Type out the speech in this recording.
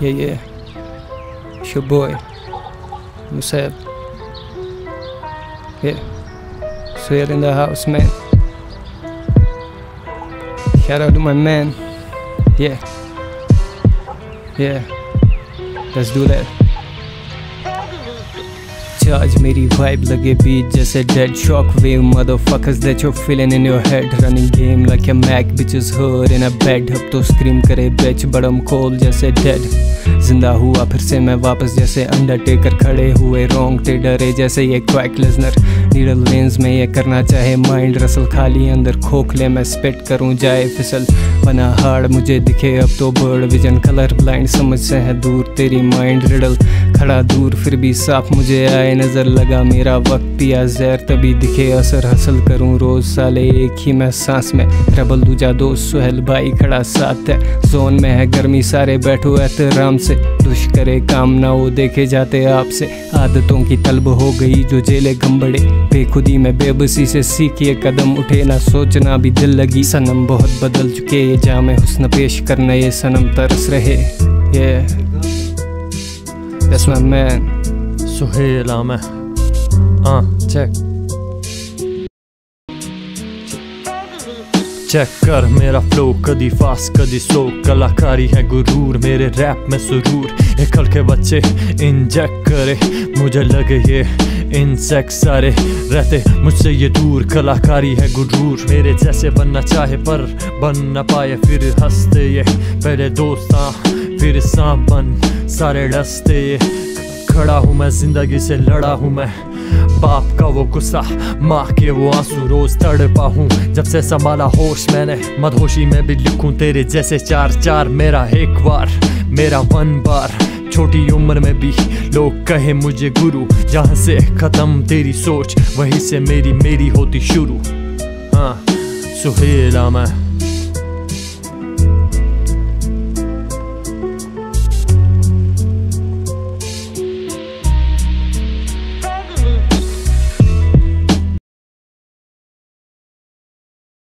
Yeah, yeah. It's your boy, Musab. Yeah. Swear in the house, man. Shout out to my man. Yeah. Yeah. Let's do that. आज मेरी vibe लगे beat जैसे dead shock wave mother fuckers that you feeling in your head running game like a mac bitches her in a bed अब तो scream करे बेच बड़म खोल जैसे डेड ज़िंदा हुआ फिर से मैं वापस जैसे अंडरटेकर खड़े हुए रोंग टे डरे जैसे ये क्वैक लेजनर नीडल लेंस में ये करना चाहे माइंड रसल खाली, अंदर खोखले मैं स्पेट करूँ, जाए फिसल। बना हार्ड मुझे दिखे, अब तो बर्ड विजन कलर ब्लाइंड समझ से है दूर तेरी माइंड रिडल खड़ा दूर, फिर भी साफ़ मुझे आए नज़र लगा। मेरा वक्त पिया जहर तभी दिखे, असर हासिल करूँ। रोज़ साले एक ही मैं सांस में। रबल दूजा दोस्त सुहेल भाई खड़ा साथ है। जोन में है गर्मी, सारे बैठो एहतराम से। दुश करे काम ना, वो देखे जाते आपसे। आदतों की तलब हो गई जो जेले गंबड़े। बेखुदी में बेबसी से सीखिए कदम उठे, ना सोचना भी दिल लगी। सनम बहुत बदल चुके ये जामे हुस्न पेश करना, ये सनम तरस रहे। ये That's my man. Suhail Ahmed. Uh, check. Check कर मेरा फ्लो कदी फास्ट कदी स्लो कलाकारी है गुरूर मेरे रैप में सुरूर एक कल के बच्चे इंजेक्ट करे मुझे लगे ये इंसेक्ट सारे रहते, मुझसे ये दूर कलाकारी है गुरूर मेरे जैसे बनना चाहे पर बन न पाए, फिर हँसते ये पहले दोस्ता फिर सांप बन सारे डसते ये। खड़ा हूँ मैं, ज़िंदगी से लड़ा हूँ मैं। बाप का वो गुस्सा, माँ के वो आँसू, रोज तड़पा हूँ। जब से संभाला होश मैंने, मदहोशी में भी लिखूं, तेरे जैसे चार चार, मेरा एक बार, मेरा वन बार। छोटी उम्र में भी लोग कहे, मुझे गुरु, जहाँ से खत्म तेरी सोच, वहीं से मेरी मेरी होती शुरू। हाँ सुहेला मैं